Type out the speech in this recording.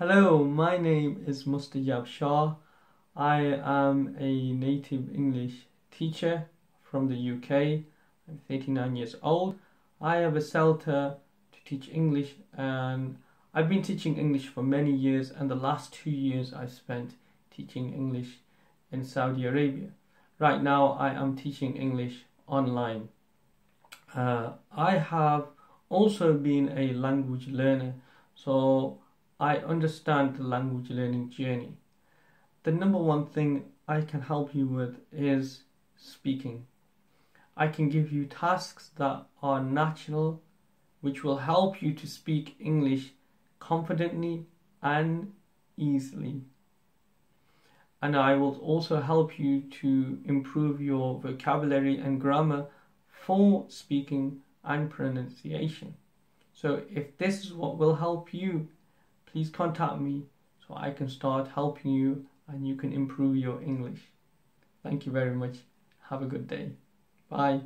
Hello, my name is Mustajab Shah. I am a native English teacher from the UK. I'm 39 years old. I have a CELTA to teach English and I've been teaching English for many years and the last two years I spent teaching English in Saudi Arabia. Right now I am teaching English online. Uh, I have also been a language learner so I understand the language learning journey. The number one thing I can help you with is speaking. I can give you tasks that are natural, which will help you to speak English confidently and easily. And I will also help you to improve your vocabulary and grammar for speaking and pronunciation. So, if this is what will help you please contact me so I can start helping you and you can improve your English. Thank you very much. Have a good day. Bye.